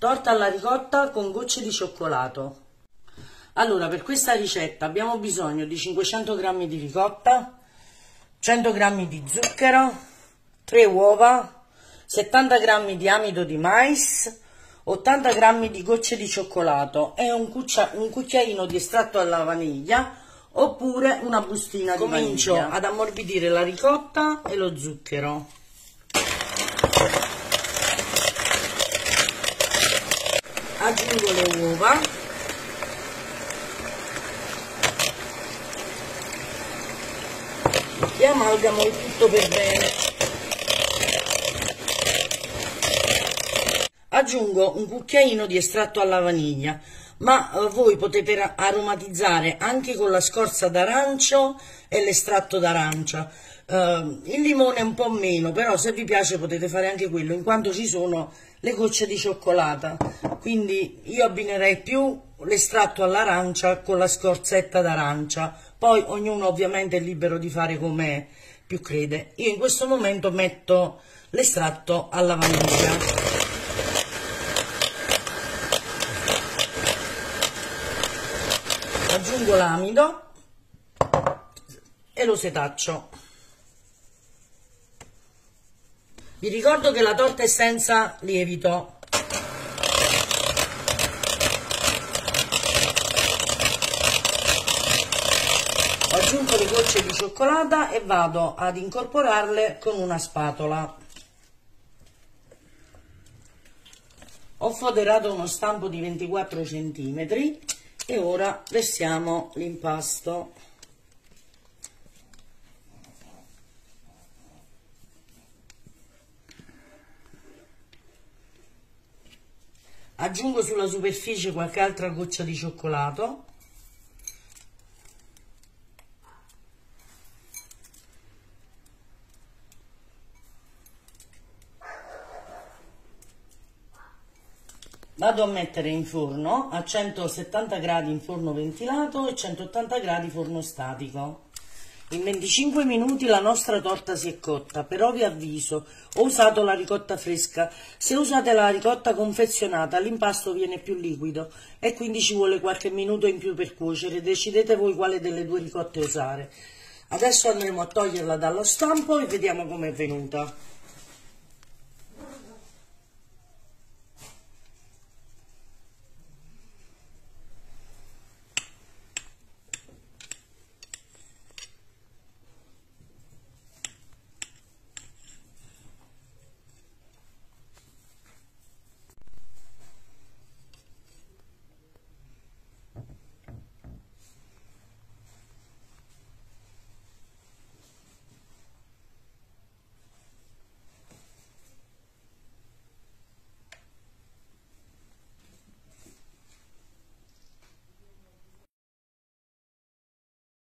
Torta alla ricotta con gocce di cioccolato. Allora, per questa ricetta abbiamo bisogno di 500 g di ricotta, 100 g di zucchero, 3 uova, 70 g di amido di mais, 80 g di gocce di cioccolato e un, un cucchiaino di estratto alla vaniglia oppure una bustina Comincio di vaniglia. ad ammorbidire la ricotta e lo zucchero. Aggiungo le uova. E amalgamo il tutto per bene. Aggiungo un cucchiaino di estratto alla vaniglia ma eh, voi potete aromatizzare anche con la scorza d'arancio e l'estratto d'arancia Uh, il limone un po' meno, però se vi piace potete fare anche quello, in quanto ci sono le gocce di cioccolata. Quindi io abbinerei più l'estratto all'arancia con la scorzetta d'arancia. Poi ognuno ovviamente è libero di fare come più crede. Io in questo momento metto l'estratto alla vaniglia. Aggiungo l'amido e lo setaccio. Vi ricordo che la torta è senza lievito. Ho aggiunto le gocce di cioccolata e vado ad incorporarle con una spatola. Ho foderato uno stampo di 24 cm e ora versiamo l'impasto. aggiungo sulla superficie qualche altra goccia di cioccolato vado a mettere in forno a 170 gradi in forno ventilato e 180 gradi forno statico in 25 minuti la nostra torta si è cotta, però vi avviso, ho usato la ricotta fresca. Se usate la ricotta confezionata l'impasto viene più liquido e quindi ci vuole qualche minuto in più per cuocere. Decidete voi quale delle due ricotte usare. Adesso andremo a toglierla dallo stampo e vediamo com'è venuta.